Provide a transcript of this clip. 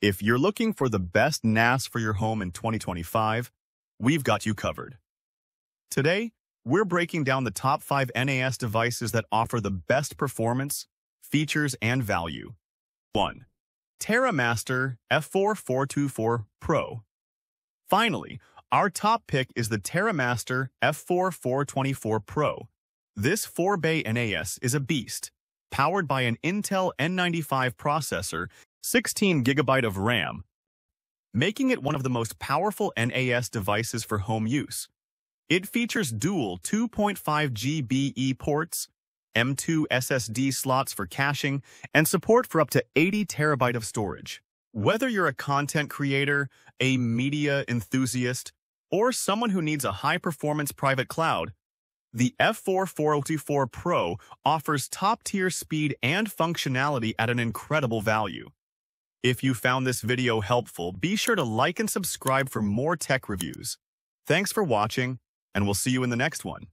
If you're looking for the best NAS for your home in 2025, we've got you covered. Today, we're breaking down the top 5 NAS devices that offer the best performance, features, and value. 1. TerraMaster F4424 Pro. Finally, our top pick is the TerraMaster F4424 Pro. This 4-bay NAS is a beast, powered by an Intel N95 processor 16 gigabyte of RAM, making it one of the most powerful NAS devices for home use. It features dual 2.5 GBE ports, M2 SSD slots for caching, and support for up to 80 terabyte of storage. Whether you're a content creator, a media enthusiast, or someone who needs a high-performance private cloud, the F4424 Pro offers top-tier speed and functionality at an incredible value. If you found this video helpful, be sure to like and subscribe for more tech reviews. Thanks for watching, and we'll see you in the next one.